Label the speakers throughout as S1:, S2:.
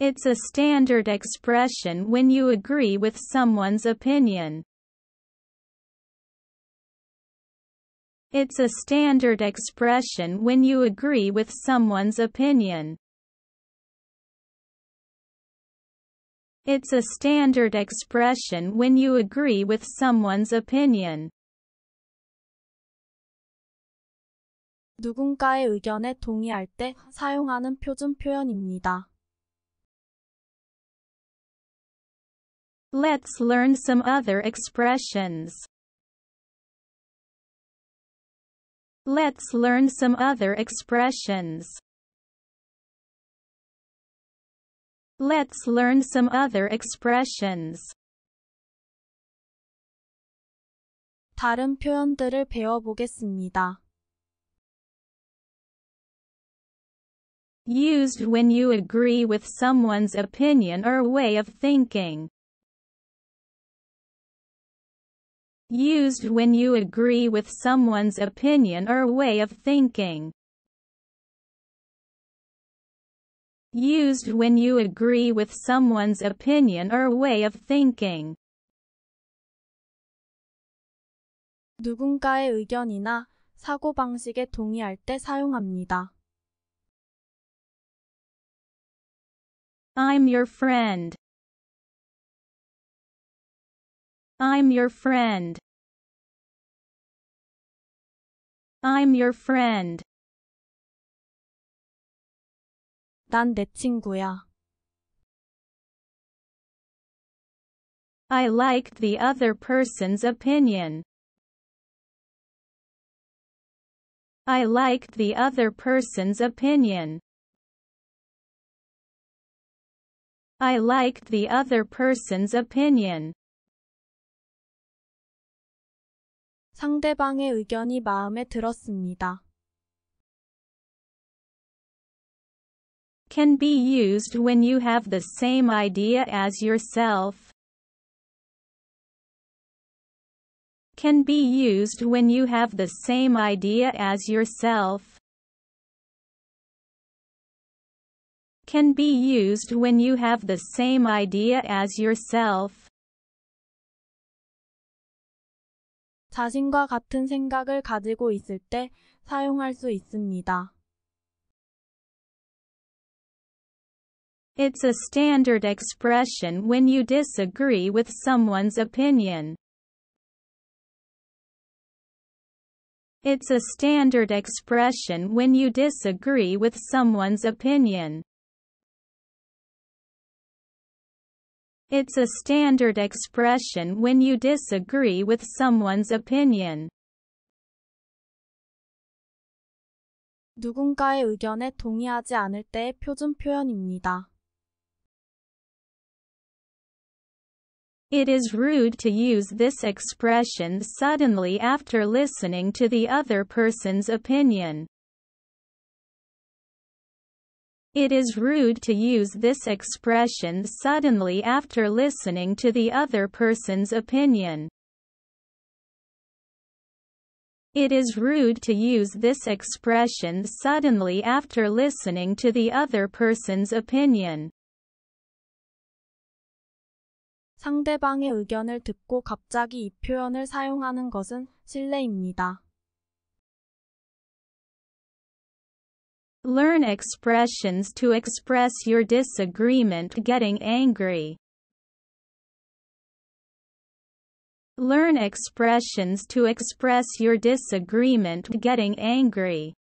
S1: It's a standard expression when you agree with someone's opinion. It's a standard expression when you agree with someone's opinion. It's a standard expression when you agree with someone's opinion.
S2: 누군가의 의견에 동의할 때 사용하는 표준 표현입니다.
S1: Let's learn some other expressions. Let's learn some other expressions. Let's learn some other expressions.
S2: 다른 표현들을 배워보겠습니다.
S1: Used when you agree with someone's opinion or way of thinking. Used when you agree with someone's opinion or way of thinking. Used when you agree with someone's opinion or way of thinking.
S2: 누군가의 의견이나 사고방식에 동의할 때 사용합니다.
S1: I'm your friend. I'm your friend. I'm your friend.
S2: 난 내 친구야.
S1: I liked the other person's opinion. I liked the other person's opinion. I liked the other person's opinion.
S2: 상대방의 의견이 마음에 들었습니다.
S1: Can be used when you have the same idea as yourself. Can be used when you have the same idea as yourself. Can be used when you have the same idea as yourself.
S2: 자신과 같은 생각을 가지고 있을 때 사용할 수 있습니다.
S1: It's a standard expression when you disagree with someone's opinion. It's a standard expression when you disagree with someone's opinion. It's a standard expression when you disagree with someone's opinion.
S2: 누군가의 의견에 동의하지 않을 때의 표준 표현입니다.
S1: It is rude to use this expression suddenly after listening to the other person's opinion. It is rude to use this expression suddenly after listening to the other person's opinion. It is rude to use this expression suddenly after listening to the other person's opinion.
S2: 상대방의 의견을 듣고 갑자기 이 표현을 사용하는 것은 실례입니다.
S1: Learn expressions to express your disagreement getting angry. Learn expressions to express your disagreement getting angry.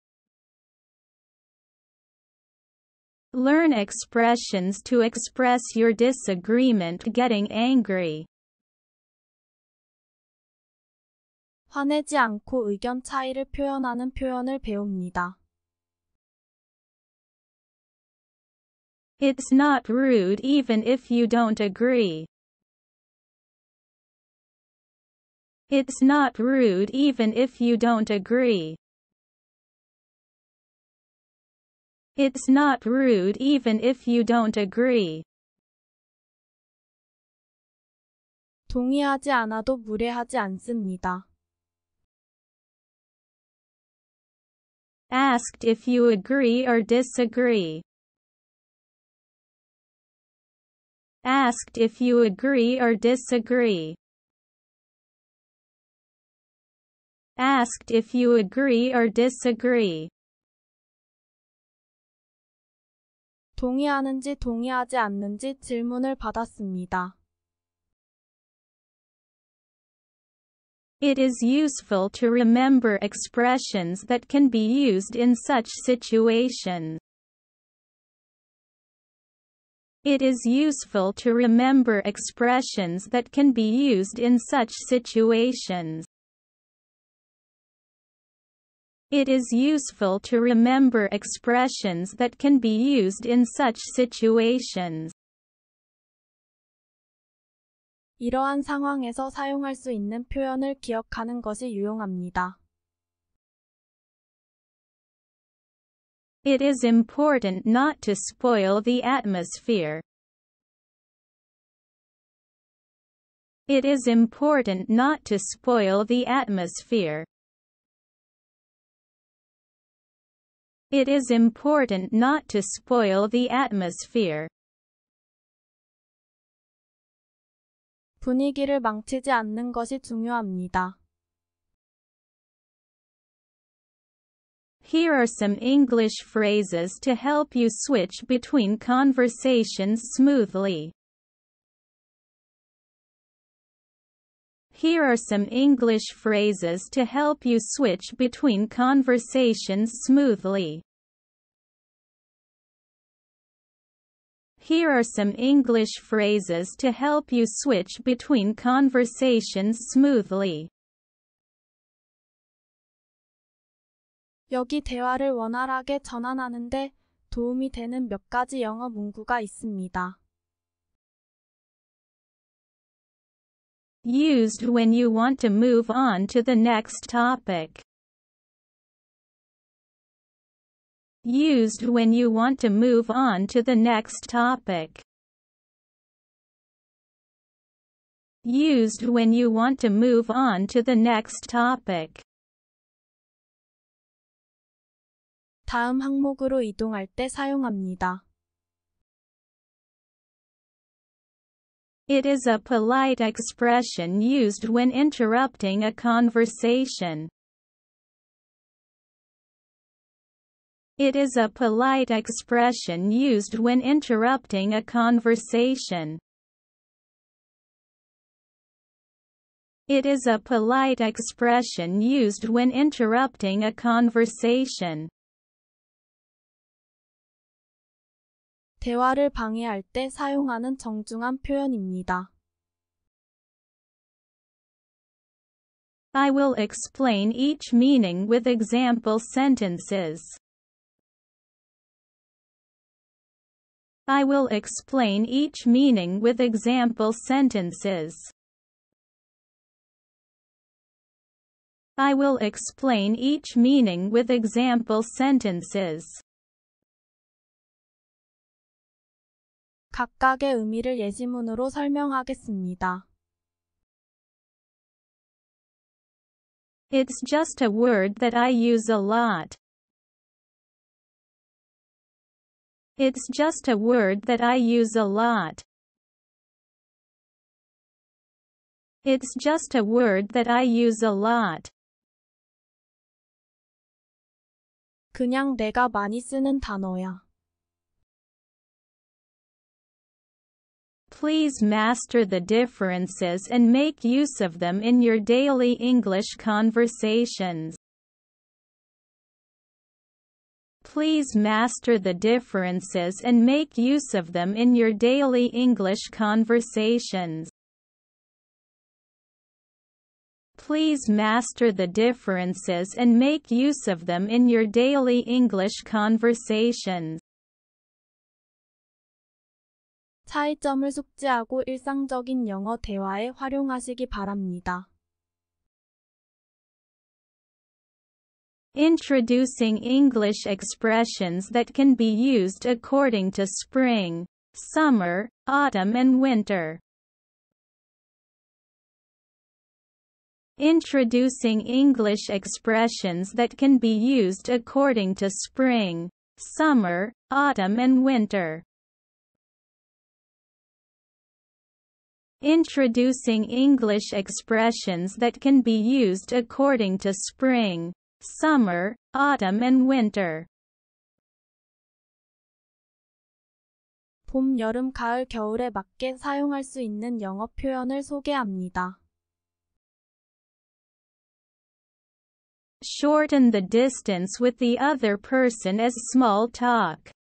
S1: Learn expressions to express your disagreement getting angry.
S2: 화내지 않고 의견 차이를 표현하는 표현을 배웁니다.
S1: It's not rude even if you don't agree. It's not rude even if you don't agree. It's not rude even if you don't agree.
S2: 동의하지 않아도 무례하지 않습니다.
S1: Asked if you agree or disagree. Asked if you agree or disagree. Asked if you agree or disagree.
S2: 동의하는지 동의하지 않는지 질문을 받았습니다.
S1: It is useful to remember expressions that can be used in such situations. It is useful to remember expressions that can be used in such situations. It is useful to remember expressions that can be used in such situations.
S2: 이러한 상황에서 사용할 수 있는 표현을 기억하는 것이 유용합니다.
S1: It is important not to spoil the atmosphere. It is important not to spoil the atmosphere. It is important not to spoil the atmosphere.
S2: 분위기를 망치지 않는 것이 중요합니다.
S1: Here are some English phrases to help you switch between conversations smoothly. Here are some English phrases to help you switch between conversations smoothly. Here are some English phrases to help you switch between conversations smoothly.
S2: 여기 대화를 원활하게 전환하는데 도움이 되는 몇 가지 영어 문구가 있습니다.
S1: Used when you want to move on to the next topic. Used when you want to move on to the next topic. Used when you want to move on to the next topic.
S2: 다음 항목으로 이동할 때 사용합니다.
S1: It is a polite expression used when interrupting a conversation. It is a polite expression used when interrupting a conversation. It is a polite expression used when interrupting a conversation.
S2: 대화를 방해할 때 사용하는 정중한 표현입니다.
S1: I will explain each meaning with example sentences. I will explain each meaning with example sentences. I will explain each meaning with example sentences.
S2: 각각의 의미를 예시문으로 설명하겠습니다.
S1: It's just a word that I use a lot. It's just a word that I use a lot. It's just a word that I use a lot.
S2: 그냥 내가 많이 쓰는 단어야.
S1: Please master the differences and make use of them in your daily English conversations. Please master the differences and make use of them in your daily English conversations. Please master the differences and make use of them in your daily English conversations.
S2: 차이점을 숙지하고 일상적인 영어 대화에 활용하시기 바랍니다.
S1: Introducing English expressions that can be used according to spring, summer, autumn and winter. Introducing English expressions that can be used according to spring, summer, autumn and winter. Introducing English expressions that can be used according to spring, summer, autumn and winter.
S2: 봄, 여름, 가을, 겨울에 맞게 사용할 수 있는 영어 표현을 소개합니다.
S1: Shorten the distance with the other person as small talk.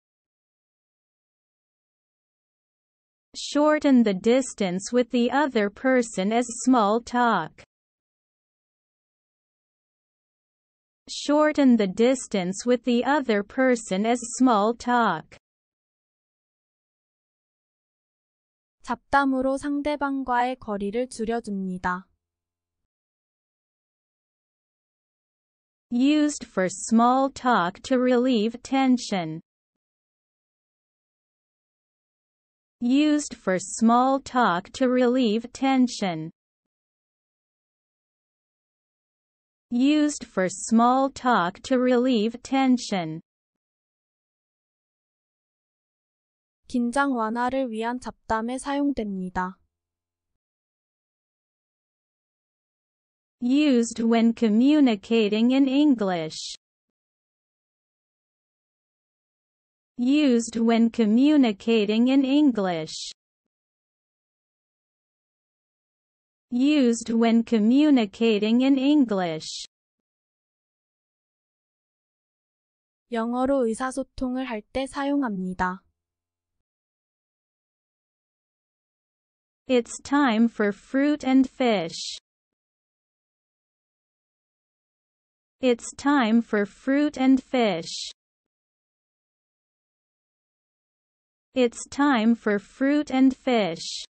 S1: Shorten the distance with the other person as small talk. Shorten the distance with the other person as small talk.
S2: 잡담으로 상대방과의 거리를 줄여줍니다.
S1: Used for small talk to relieve tension. Used for small talk to relieve tension. Used for small talk to relieve tension.
S2: 긴장 완화를 위한 잡담에 사용됩니다.
S1: Used when communicating in English. Used when communicating in English. Used when communicating in English.
S2: 영어로 의사소통을 할 때 사용합니다.
S1: It's time for fruit and fish. It's time for fruit and fish. It's time for fruit and fish.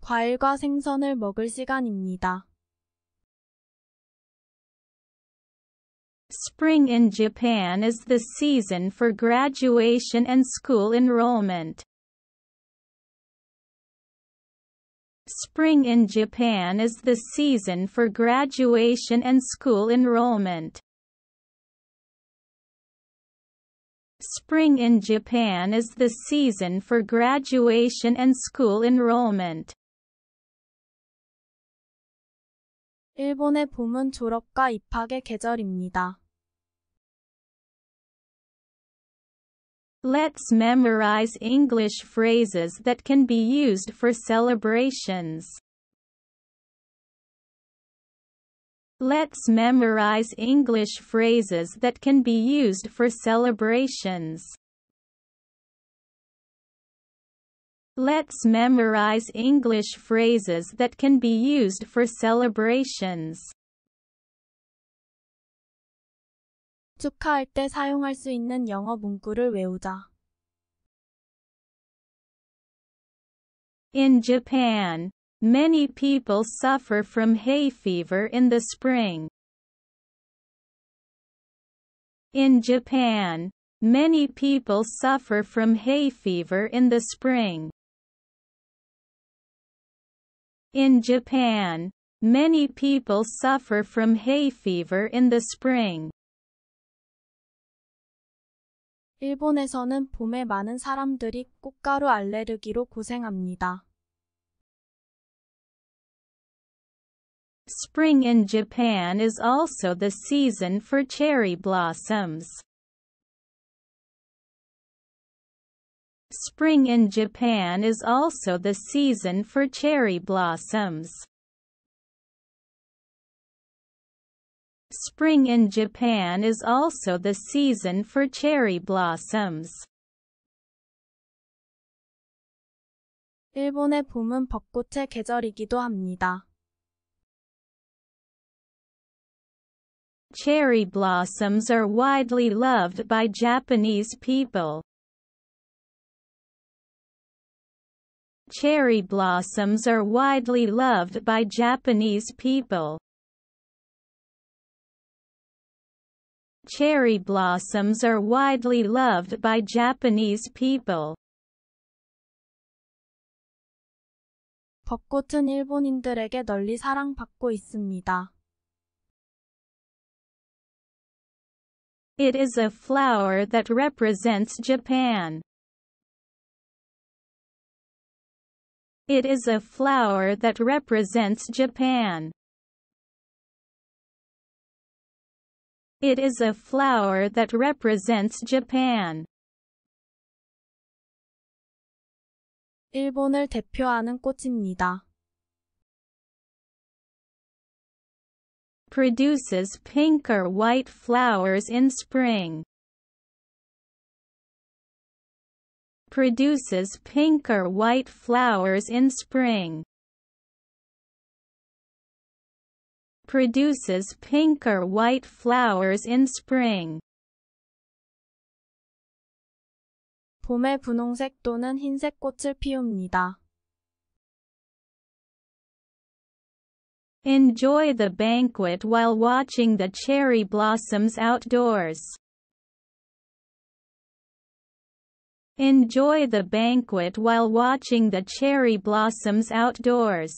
S2: 과일과 생선을 먹을 시간입니다.
S1: Spring in Japan is the season for graduation and school enrollment. Spring in Japan is the season for graduation and school enrollment. Spring in Japan is the season for graduation and school enrollment.
S2: 일본의 봄은 졸업과 입학의 계절입니다.
S1: Let's memorize English phrases that can be used for celebrations. Let's memorize English phrases that can be used for celebrations. Let's memorize English phrases that can be used for celebrations.
S2: 축하할 때 사용할 수 있는 영어 문구를 외우자.
S1: In Japan, many people suffer from hay fever in the spring. In Japan, many people suffer from hay fever in the spring. In Japan, many people suffer from hay fever in the spring.
S2: 일본에서는 봄에 많은 사람들이 꽃가루 알레르기로 고생합니다.
S1: Spring in Japan is also the season for cherry blossoms. Spring in Japan is also the season for cherry blossoms. Spring in Japan is also the season for cherry blossoms.
S2: 일본의 봄은 벚꽃의 계절이기도 합니다.
S1: Cherry blossoms are widely loved by Japanese people. Cherry blossoms are widely loved by Japanese people. Cherry blossoms are widely loved by Japanese people.
S2: 벚꽃은 일본인들에게 널리 사랑받고 있습니다.
S1: It is a flower that represents Japan. It is a flower that represents Japan. It is a flower that represents Japan.
S2: 일본을 대표하는 꽃입니다.
S1: produces pink or white flowers in spring. Produces pink or white flowers in spring. Produces pink or white flowers in spring.
S2: 봄에 분홍색 또는 흰색 꽃을 피웁니다.
S1: Enjoy the banquet while watching the cherry blossoms outdoors. Enjoy the banquet while watching the cherry blossoms outdoors.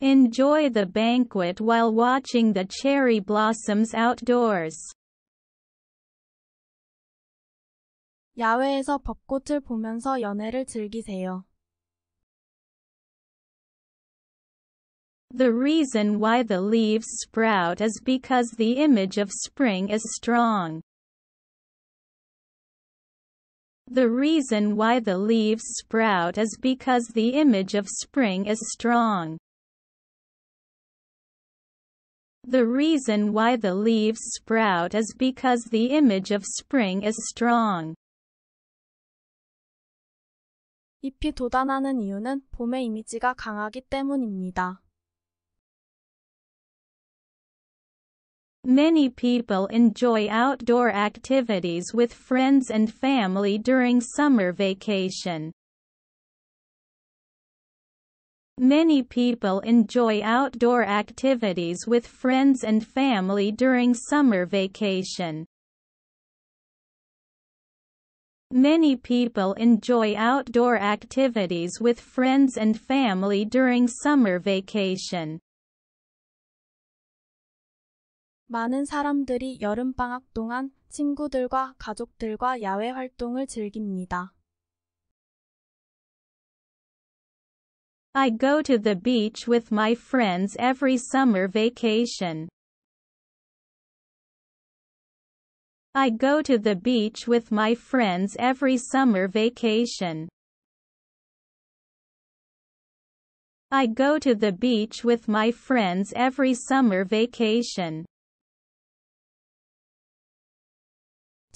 S1: Enjoy the banquet while watching the cherry blossoms outdoors.
S2: 야외에서 벚꽃을 보면서 연애를 즐기세요.
S1: The reason why the leaves sprout is because the image of spring is strong. The reason why the leaves sprout is because the image of spring is strong. The reason why the leaves sprout is because the image of spring is strong.
S2: 잎이 돋아나는 이유는 봄의 이미지가 강하기 때문입니다.
S1: Many people enjoy outdoor activities with friends and family during summer vacation. Many people enjoy outdoor activities with friends and family during summer vacation. Many people enjoy outdoor activities with friends and family during summer vacation.
S2: 많은 사람들이 여름방학 동안 친구들과 가족들과 야외 활동을 즐깁니다.
S1: I go to the beach with my friends every summer vacation. I go to the beach with my friends every summer vacation. I go to the beach with my friends every summer vacation.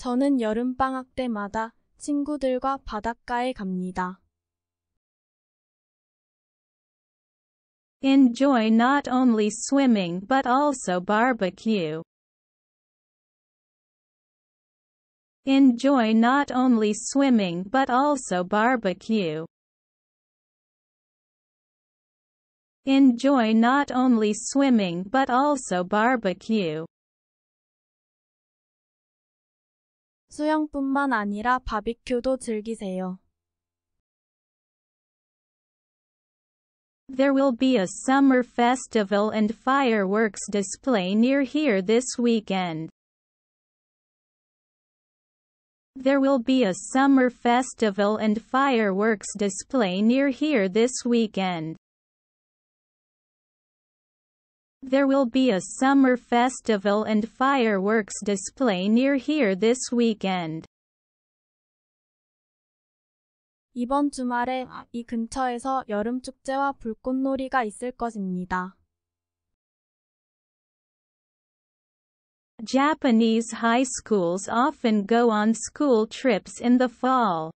S2: 저는 여름방학 때마다 친구들과 바닷가에 갑니다.
S1: Enjoy not only swimming but also barbecue. Enjoy not only swimming but also barbecue. Enjoy not only swimming but also barbecue.
S2: 수영뿐만 아니라 바비큐도 즐기세요.
S1: There will be a summer festival and fireworks display near here this weekend. There will be a summer festival and fireworks display near here this weekend. There will be a summer festival and fireworks display near here this weekend.
S2: 이번 주말에 이 근처에서 여름 축제와 불꽃놀이가 있을 것입니다.
S1: Japanese high schools often go on school trips in the fall.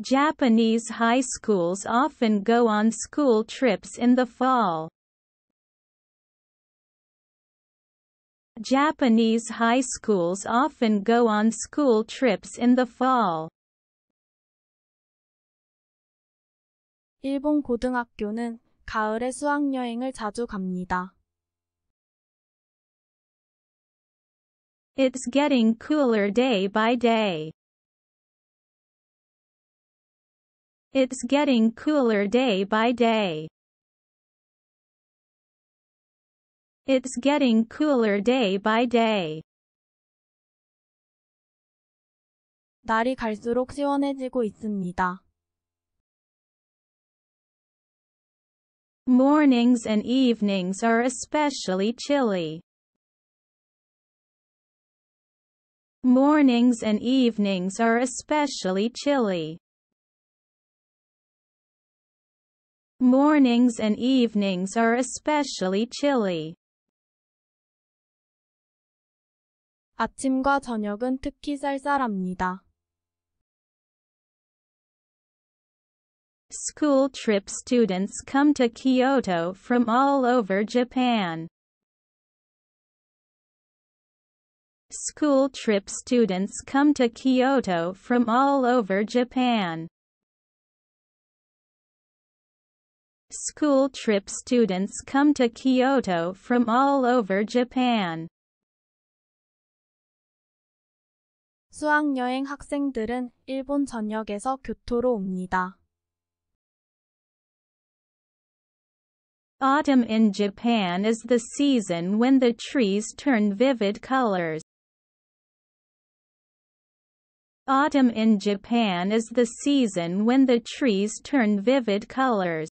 S1: Japanese high schools often go on school trips in the fall. Japanese high schools often go on school trips in the fall.
S2: 일본 고등학교는 가을에 수학여행을 자주 갑니다.
S1: It's getting cooler day by day. It's getting cooler day by day. It's getting cooler day by day.
S2: 날이 갈수록 시원해지고 있습니다.
S1: Mornings and evenings are especially chilly. Mornings and evenings are especially chilly. Mornings and evenings are especially chilly.
S2: 아침과 저녁은 특히 쌀쌀합니다.
S1: School trip students come to Kyoto from all over Japan. School trip students come to Kyoto from all over Japan. School trip students come to Kyoto from all over Japan.
S2: 수학여행 학생들은 일본 전역에서 교토로 옵니다.
S1: Autumn in Japan is the season when the trees turn vivid colors. Autumn in Japan is the season when the trees turn vivid colors.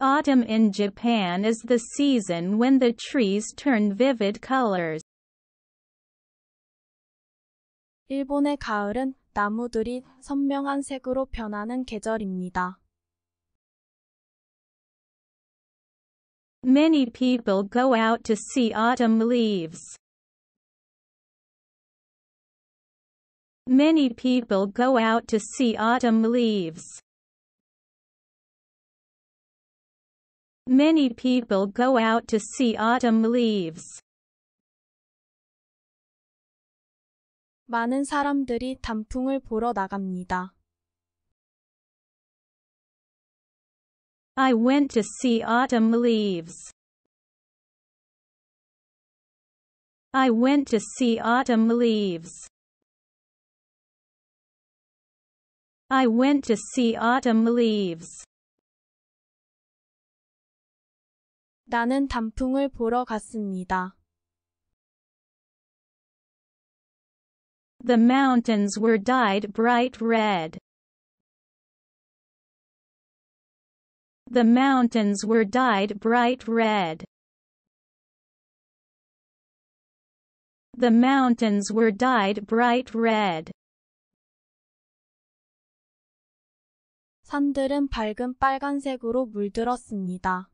S1: Autumn in Japan is the season when the trees turn vivid colors.
S2: 일본의 가을은 나무들이 선명한 색으로 변하는 계절입니다.
S1: Many people go out to see autumn leaves. Many people go out to see autumn leaves. Many people go out to see autumn leaves.
S2: 많은 사람들이 단풍을 보러 나갑니다.
S1: I went to see autumn leaves. I went to see autumn leaves. I went to see autumn leaves.
S2: 나는 단풍을 보러 갔습니다.
S1: The mountains were dyed bright red. The mountains were dyed bright red. The mountains were dyed bright red.
S2: 산들은 밝은 빨간색으로 물들었습니다.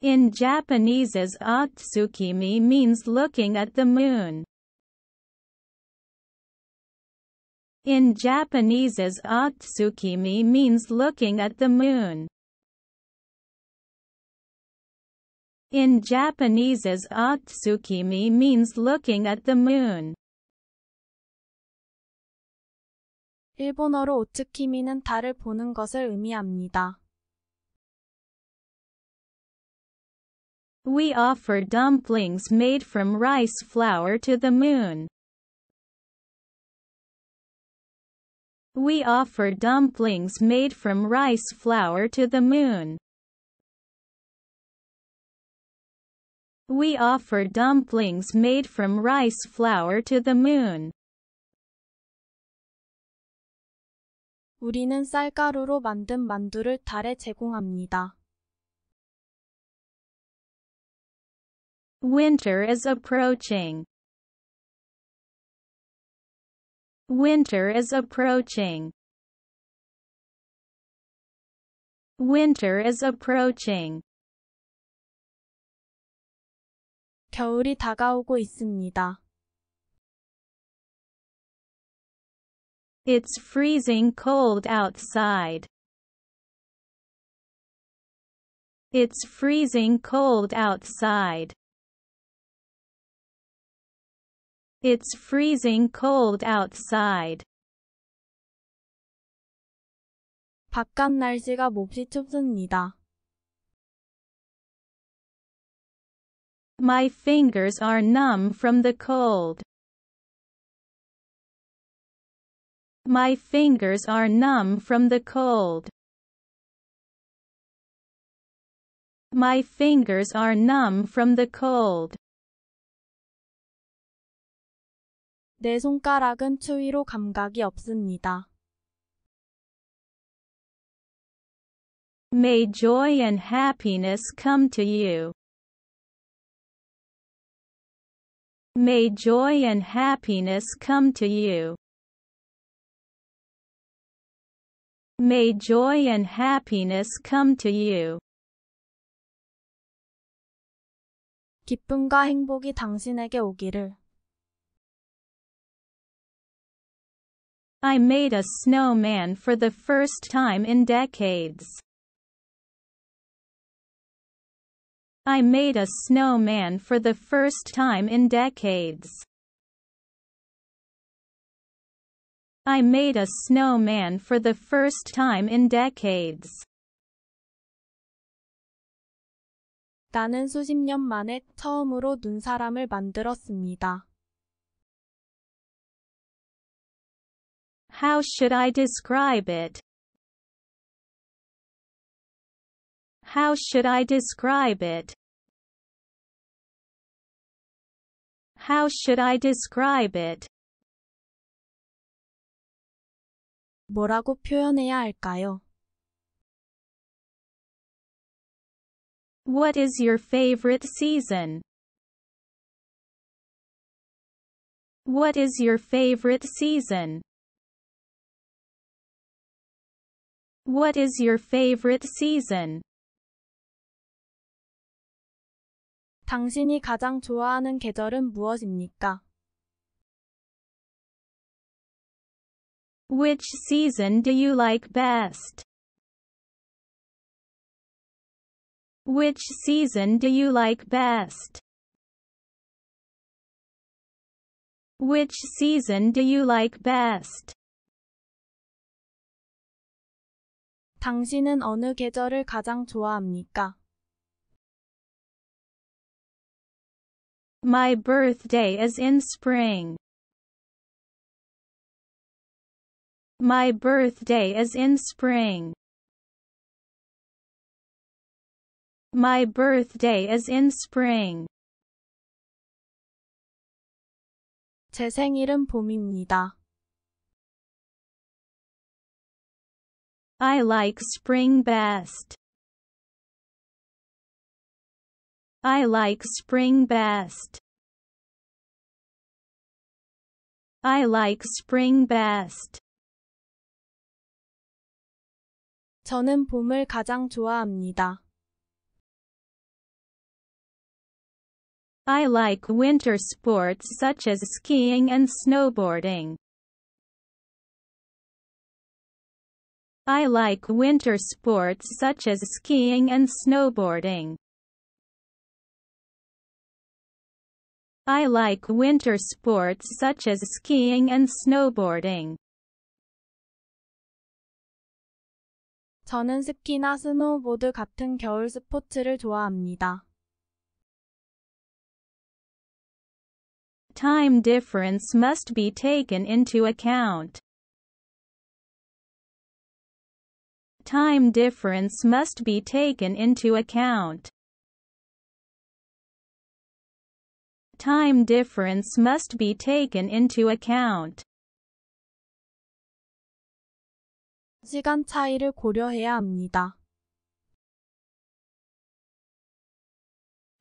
S1: In Japanese as Otsukimi means looking at the moon. In Japanese as Otsukimi means looking at the moon. In Japanese as Otsukimi means looking at the moon.
S2: 일본어로 오츠키미는 달을 보는 것을 의미합니다.
S1: We offer dumplings made from rice flour to the moon. We offer dumplings made from rice flour to the moon. We offer dumplings made from rice flour to the moon.
S2: 우리는 쌀가루로 만든 만두를 달에 제공합니다.
S1: Winter is approaching. Winter is approaching. Winter is approaching.
S2: 겨울이 다가오고 있습니다.
S1: It's freezing cold outside. It's freezing cold outside. It's freezing cold outside.
S2: 바깥 날씨가 몹시 춥습니다.
S1: My fingers are numb from the cold. My fingers are numb from the cold. My fingers are numb from the cold.
S2: 내 손가락은 추위로 감각이 없습니다.
S1: May joy and happiness come to you. May joy and happiness come to you. May joy and happiness come to you.
S2: 기쁨과 행복이 당신에게 오기를.
S1: I made a snowman for the first time in decades. I made a snowman for the first time in decades. I made a snowman for the first time in decades.
S2: 나는 수십 년 만에 처음으로 눈사람을 만들었습니다.
S1: How should I describe it? How should I describe it? How should I describe it?
S2: 뭐라고 표현해야 할까요?
S1: What is your favorite season? What is your favorite season? What is your favorite season?
S2: 당신이 가장 좋아하는 계절은 무엇입니까?
S1: Which season do you like best? Which season do you like best? Which season do you like best?
S2: 당신은 어느 계절을 가장 좋아합니까?
S1: My birthday is in spring. My birthday is in spring. My birthday is in spring.
S2: 제 생일은 봄입니다.
S1: I like spring best. I like spring best. I like spring best.
S2: 저는 봄을 가장 좋아합니다.
S1: I like winter sports such as skiing and snowboarding. I like winter sports such as skiing and snowboarding. I like winter sports such as skiing and snowboarding.
S2: 저는 스키나 스노우보드 같은 겨울 스포츠를 좋아합니다.
S1: Time difference must be taken into account. Time difference must be taken into account. Time difference must be taken into account.
S2: 시간 차이를 고려해야 합니다.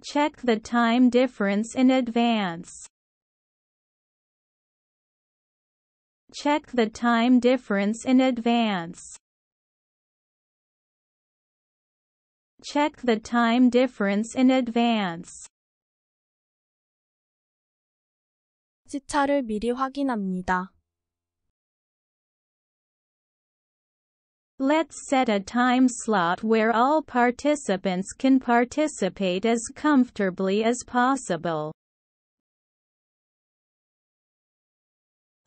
S1: Check the time difference in advance. Check the time difference in advance. Check the time difference in advance.
S2: 시차를 미리 확인합니다.
S1: Let's set a time slot where all participants can participate as comfortably as possible.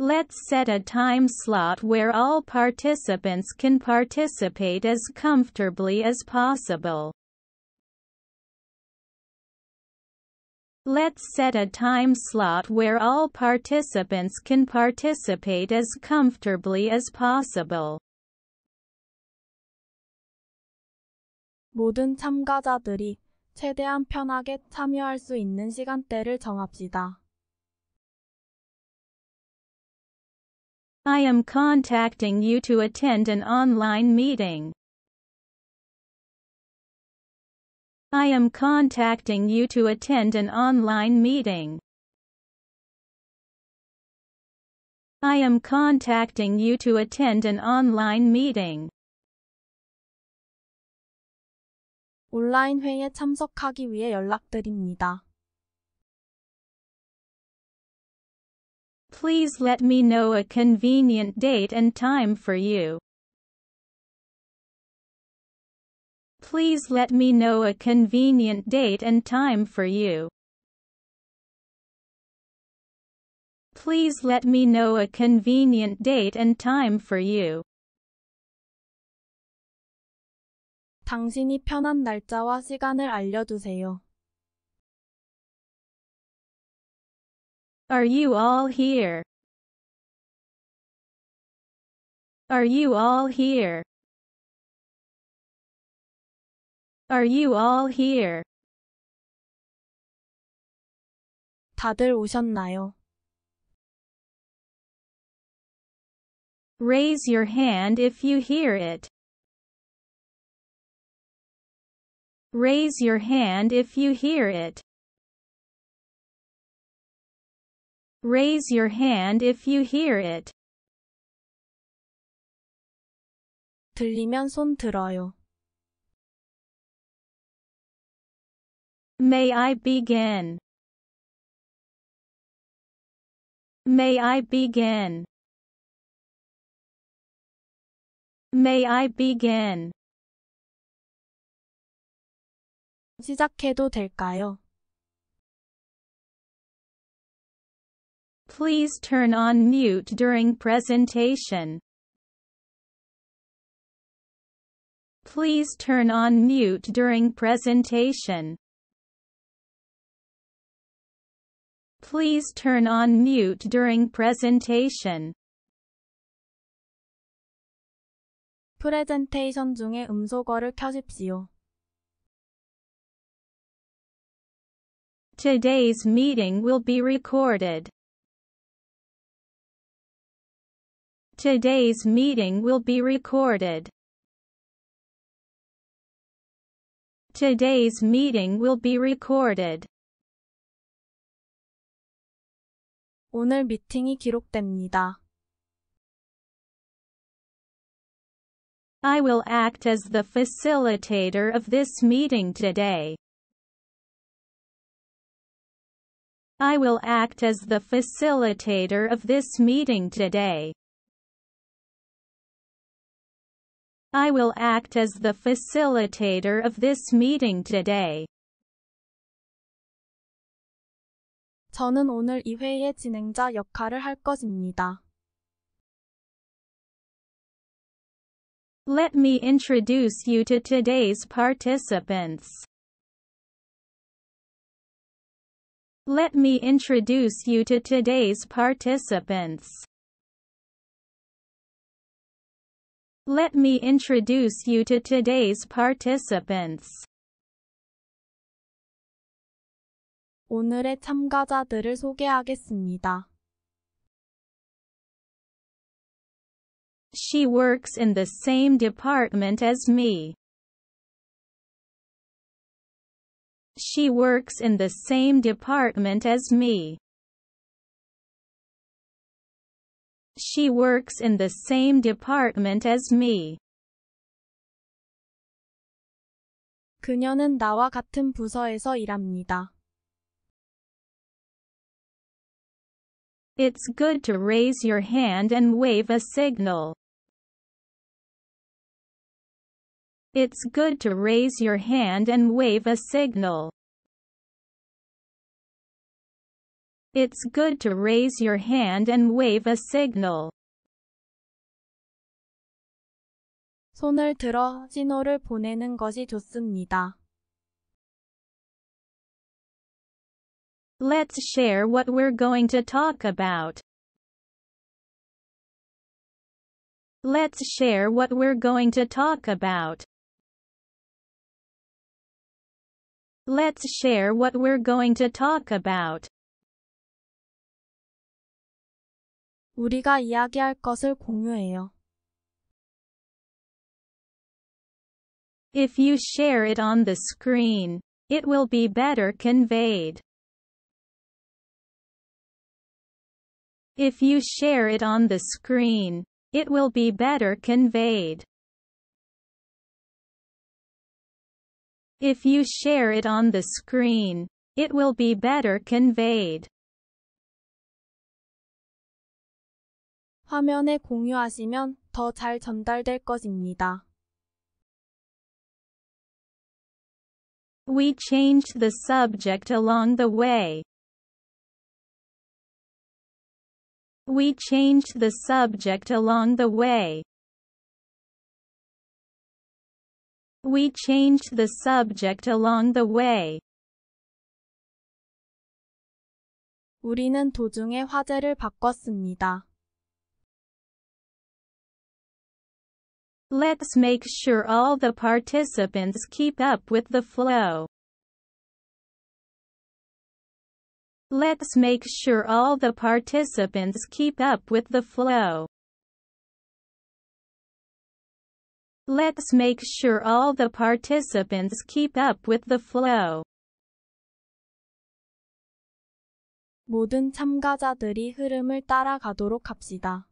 S1: Let's set a time slot where all participants can participate as comfortably as possible. Let's set a time slot where all participants can participate as comfortably as possible.
S2: 모든 참가자들이 최대한 편하게 참여할 수 있는 시간대를 정합시다.
S1: I am contacting you to attend an online meeting. I am contacting you to attend an online meeting. I am contacting you to attend an online meeting.
S2: 온라인 회의에 참석하기 위해 연락드립니다.
S1: Please let me know a convenient date and time for you. Please let me know a convenient date and time for you. Please let me know a convenient date and time for you.
S2: 당신이 편한 날짜와 시간을 알려주세요.
S1: Are you all here? Are you all here? Are you all here?
S2: 다들 오셨나요?
S1: Raise your hand if you hear it. Raise your hand if you hear it. Raise your hand if you hear it.
S2: 들리면 손 들어요.
S1: May I begin? May I begin? May I begin?
S2: 시작해도 될까요?
S1: Please turn on mute during presentation. Please turn on mute during presentation. Please turn on mute during presentation.
S2: 프레젠테이션 중에 음소거를 켜십시오.
S1: Today's meeting will be recorded. Today's meeting will be recorded. Today's meeting will be recorded.
S2: 오늘 미팅이 기록됩니다.
S1: I will act as the facilitator of this meeting today. I will act as the facilitator of this meeting today. I will act as the facilitator of this meeting today.
S2: 저는 오늘 이 회의의 진행자 역할을 할 것입니다.
S1: Let me introduce you to today's participants. Let me introduce you to today's participants. Let me introduce you to today's participants.
S2: 오늘의 참가자들을 소개하겠습니다.
S1: She works in the same department as me. She works in the same department as me. She works in the same department as me.
S2: 그녀는 나와 같은 부서에서 일합니다.
S1: It's good to raise your hand and wave a signal. It's good to raise your hand and wave a signal. It's good to raise your hand and wave a signal.
S2: 손을 들어 신호를 보내는 것이 좋습니다.
S1: Let's share what we're going to talk about. Let's share what we're going to talk about. Let's share what we're going to talk about.
S2: 우리가 이야기할 것을 공유해요.
S1: If you share it on the screen, it will be better conveyed. If you share it on the screen, it will be better conveyed. If you share it on the screen, it will be better conveyed.
S2: 화면에 공유하시면 더 잘 전달될 것입니다.
S1: We changed the subject along the way. We changed the subject along the way. We changed the subject along the way.
S2: 우리는 도중에 화제를 바꿨습니다.
S1: Let's make sure all the participants keep up with the flow. Let's make sure all the participants keep up with the flow. Let's make sure all the participants keep up with the flow.
S2: 모든 참가자들이 흐름을 따라가도록 합시다.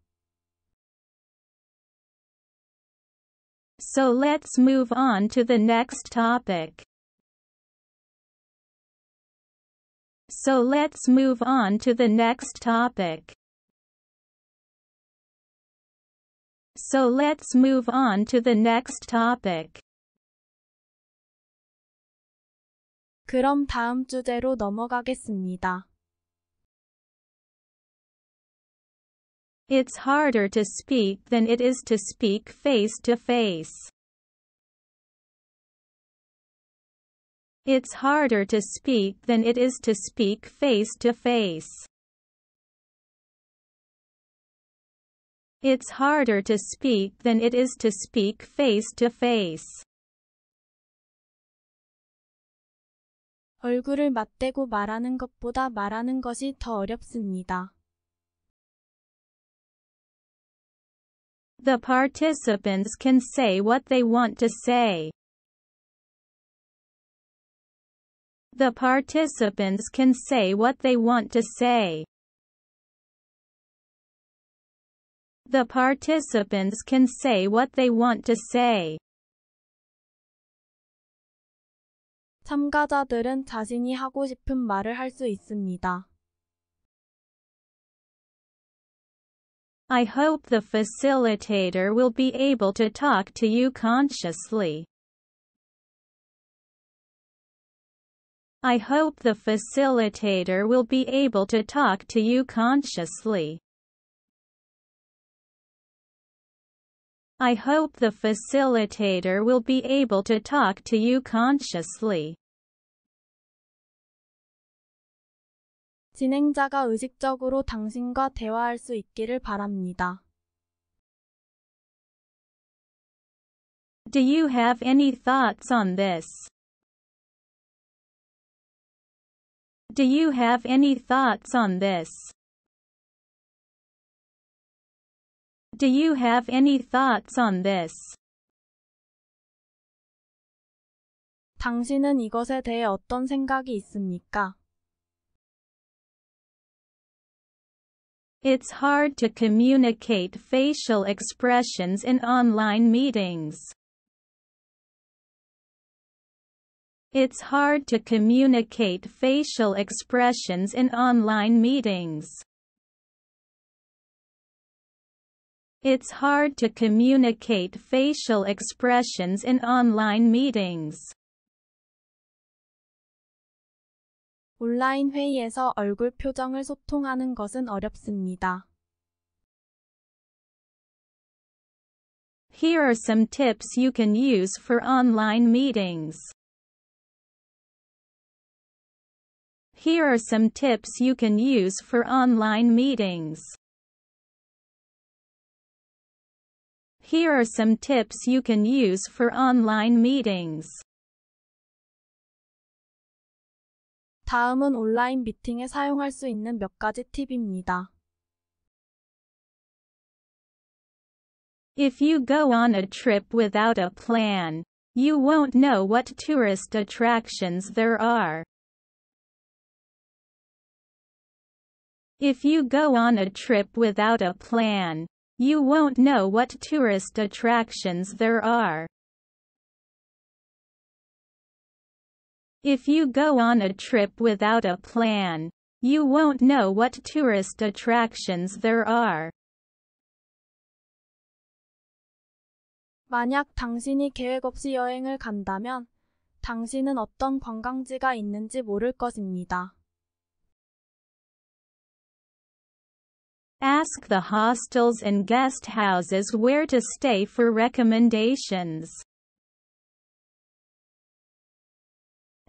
S1: So let's move on to the next topic. So let's move on to the next topic. So let's move on to the next topic.
S2: 그럼 다음 주제로 넘어가겠습니다.
S1: It's harder to speak than it is to speak face to face. It's harder to speak than it is to speak face to face. It's harder to speak than it is to speak face to face.
S2: 얼굴을 맞대고 말하는 것보다 말하는 것이 더 어렵습니다.
S1: The participants can say what they want to say. The participants can say what they want to say. The participants can say what they want to say.
S2: 참가자들은 자신이 하고 싶은 말을 할 수 있습니다.
S1: I hope the facilitator will be able to talk to you consciously. I hope the facilitator will be able to talk to you consciously. I hope the facilitator will be able to talk to you consciously.
S2: 진행자가 의식적으로 당신과 대화할 수 있기를 바랍니다.
S1: Do you have any thoughts on this? Do you have any thoughts on this? Do you have any thoughts on this?
S2: 당신은 이것에 대해 어떤 생각이 있습니까?
S1: It's hard to communicate facial expressions in online meetings. It's hard to communicate facial expressions in online meetings. It's hard to communicate facial expressions in online meetings.
S2: 온라인 회의에서 얼굴 표정을 소통하는 것은 어렵습니다.
S1: Here are some tips you can use for online meetings. Here are some tips you can use for online meetings. Here are some tips you can use for online meetings.
S2: 다음은 온라인 미팅에 사용할 수 있는 몇 가지 팁입니다.
S1: If you go on a trip without a plan, you won't know what tourist attractions there are. If you go on a trip without a plan, you won't know what tourist attractions there are. If you go on a trip without a plan, you won't know what tourist attractions there are.
S2: 만약 당신이 계획 없이 여행을 간다면 당신은 어떤 관광지가 있는지 모를 것입니다.
S1: Ask the hostels and guest houses where to stay for recommendations.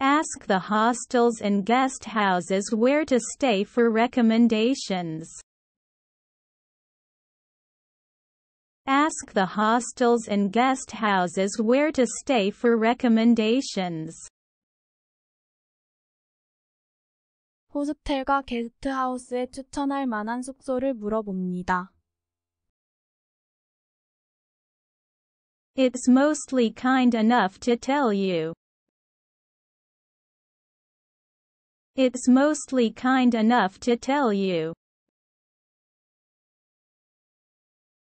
S1: Ask the hostels and guest houses where to stay for recommendations. Ask the hostels and guest houses where to stay for recommendations.
S2: 호스텔과 게스트하우스에 추천할 만한 숙소를 물어봅니다.
S1: It's mostly kind enough to tell you. It's mostly kind enough to tell you.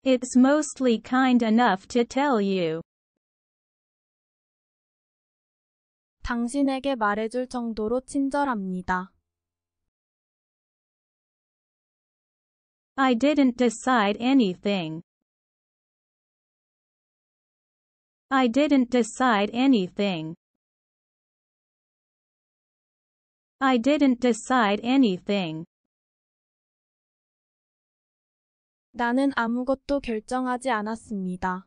S1: It's mostly kind enough to tell you.
S2: 당신에게 말해줄 정도로 친절합니다.
S1: I didn't decide anything. I didn't decide anything. I didn't decide anything.
S2: 나는 아무것도 결정하지 않았습니다.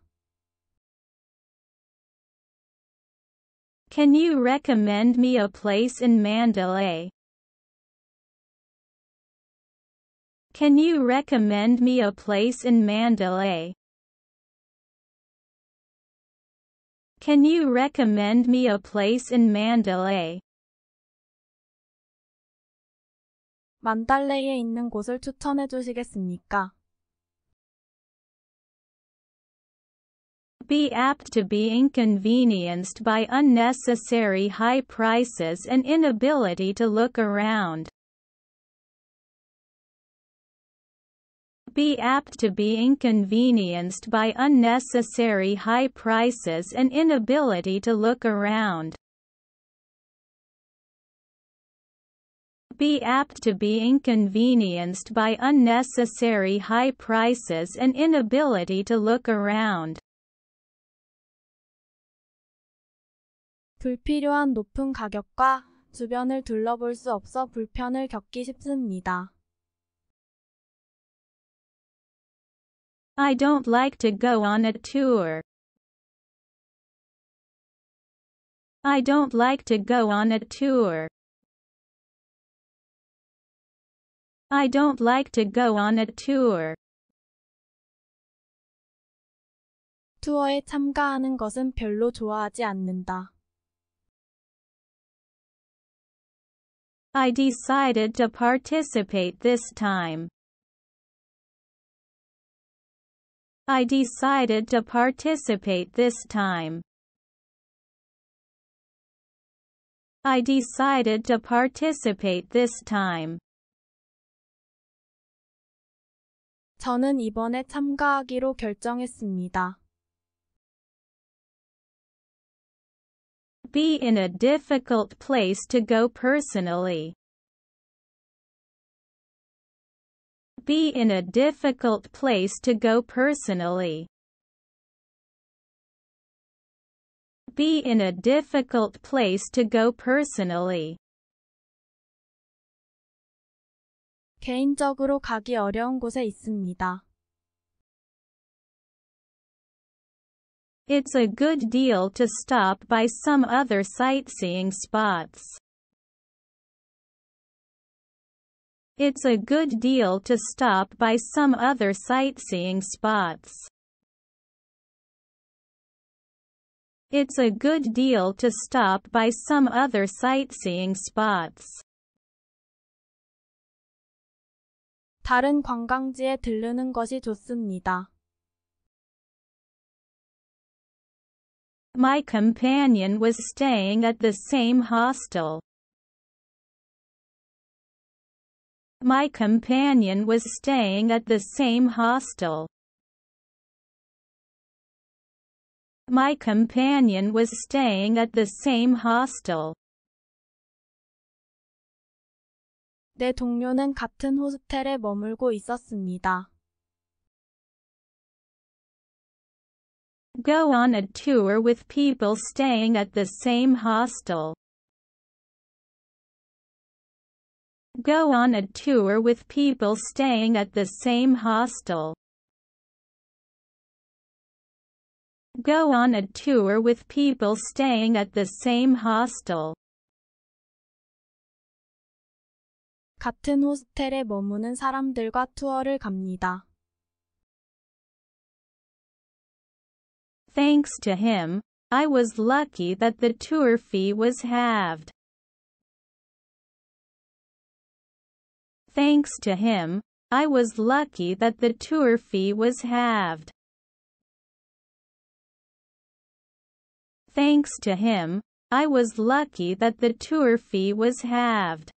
S1: Can you recommend me a place in Mandalay? Can you recommend me a place in Mandalay? Can you recommend me a place in Mandalay?
S2: 만달레이에 있는 곳을 추천해 주시겠습니까?
S1: Be apt to be inconvenienced by unnecessary high prices and inability to look around. Be apt to be inconvenienced by unnecessary high prices and inability to look around. Be apt to be inconvenienced by unnecessary high prices and inability to look around.
S2: 불필요한 높은 가격과 주변을 둘러볼 수 없어 불편을 겪기 쉽습니다.
S1: I don't like to go on a tour. I don't like to go on a tour. I don't like to go on a tour.
S2: 투어에 참가하는 것은 별로 좋아하지 않는다.
S1: I decided to participate this time. I decided to participate this time. I decided to participate this time.
S2: 저는 이번에 참가하기로 결정했습니다.
S1: Be in a difficult place to go personally. Be in a difficult place to go personally. Be in a difficult place to go personally.
S2: 개인적으로 가기 어려운 곳에 있습니다.
S1: It's a good deal to stop by some other sightseeing spots. It's a good deal to stop by some other sightseeing spots. It's a good deal to stop by some other sightseeing spots.
S2: 다른 관광지에 들르는 것이 좋습니다.
S1: My companion was staying at the same hostel. My companion was staying at the same hostel. My companion was staying at the same hostel.
S2: 내 동료는 같은 호스텔에 머물고 있었습니다.
S1: Go on a tour with people staying at the same hostel. Go on a tour with people staying at the same hostel. Go on a tour with people staying at the same hostel.
S2: 같은 호스텔에 머무는 사람들과 투어를 갑니다.
S1: Thanks to him, I was lucky that the tour fee was halved. Thanks to him, I was lucky that the tour fee was halved. Thanks to him, I was lucky that the tour fee was halved.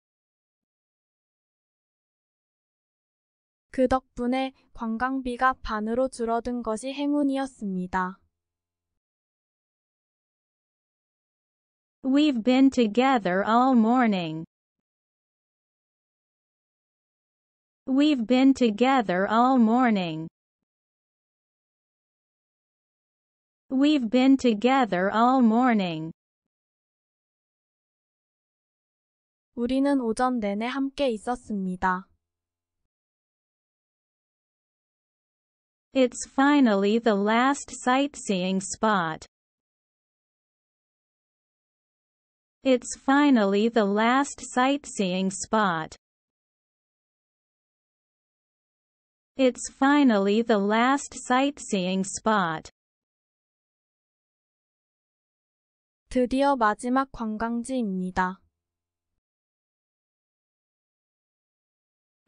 S2: 그 덕분에 관광비가 반으로 줄어든 것이 행운이었습니다.
S1: We've been together all morning. We've been together all morning. We've been together all morning.
S2: 우리는 오전 내내 함께 있었습니다.
S1: It's finally the last sightseeing spot. It's finally the last sightseeing spot. It's finally the last sightseeing spot.
S2: 드디어 마지막 관광지입니다.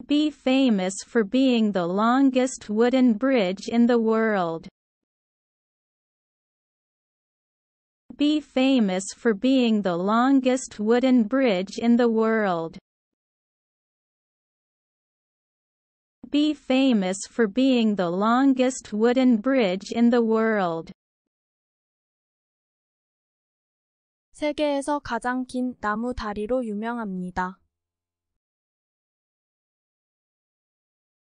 S1: Be famous for being the longest wooden bridge in the world. Be famous for being the longest wooden bridge in the world. Be famous for being the longest wooden bridge in the world.
S2: 세계에서 가장 긴 나무 다리로 유명합니다.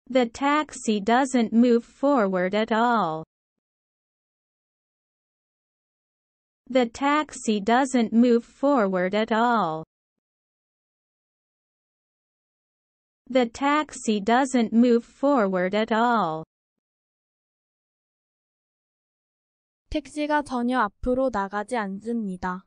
S1: The taxi doesn't move forward at all. The taxi doesn't move forward at all. The taxi doesn't move forward at all.
S2: 택시가 전혀 앞으로 나가지 않습니다.